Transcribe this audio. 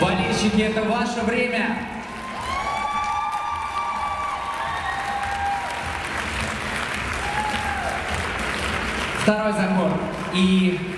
Болельщики, это ваше время. Второй заход И